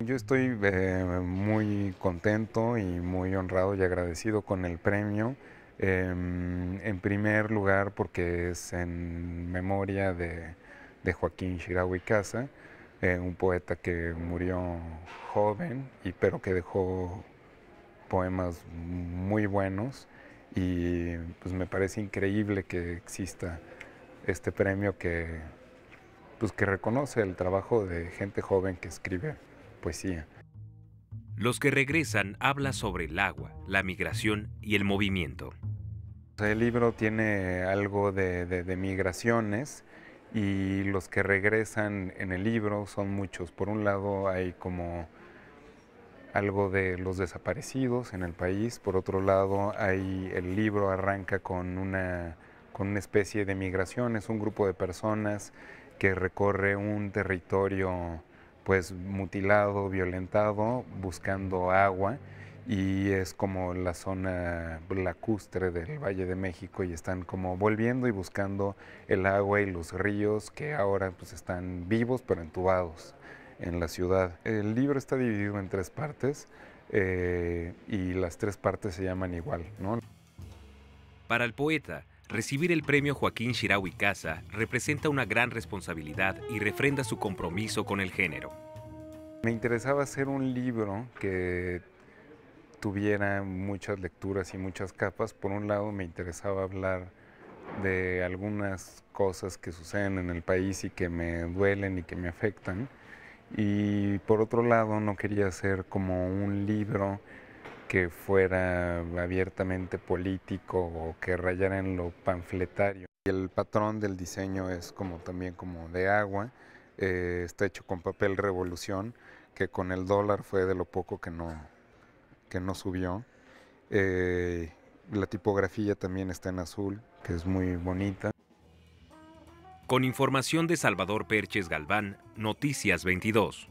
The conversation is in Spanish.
Yo estoy eh, muy contento y muy honrado y agradecido con el premio. Em, en primer lugar porque es en memoria de, Joaquín Shirawi Casa, eh, un poeta que murió joven, y, pero que dejó poemas muy buenos y pues me parece increíble que exista este premio que, pues, que reconoce el trabajo de gente joven que escribe poesía. Los que regresan habla sobre el agua, la migración y el movimiento. El libro tiene algo de, migraciones y los que regresan en el libro son muchos. Por un lado hay como algo de los desaparecidos en el país, por otro lado hay, el libro arranca con una, con una especie de migración, es un grupo de personas que recorre un territorio pues mutilado, violentado, buscando agua y es como la zona lacustre del Valle de México y están como volviendo y buscando el agua y los ríos que ahora pues están vivos pero entubados en la ciudad. El libro está dividido en tres partes eh, y las tres partes se llaman igual. ¿no? Para el poeta, recibir el premio Joaquín Shirawi Casa representa una gran responsabilidad y refrenda su compromiso con el género. Me interesaba hacer un libro que tuviera muchas lecturas y muchas capas. Por un lado me interesaba hablar de algunas cosas que suceden en el país y que me duelen y que me afectan. Y por otro lado no quería hacer como un libro que fuera abiertamente político o que rayara en lo panfletario. El patrón del diseño es como también como de agua, eh, está hecho con papel revolución, que con el dólar fue de lo poco que no, que no subió. Eh, la tipografía también está en azul, que es muy bonita. Con información de Salvador Perches Galván, Noticias 22.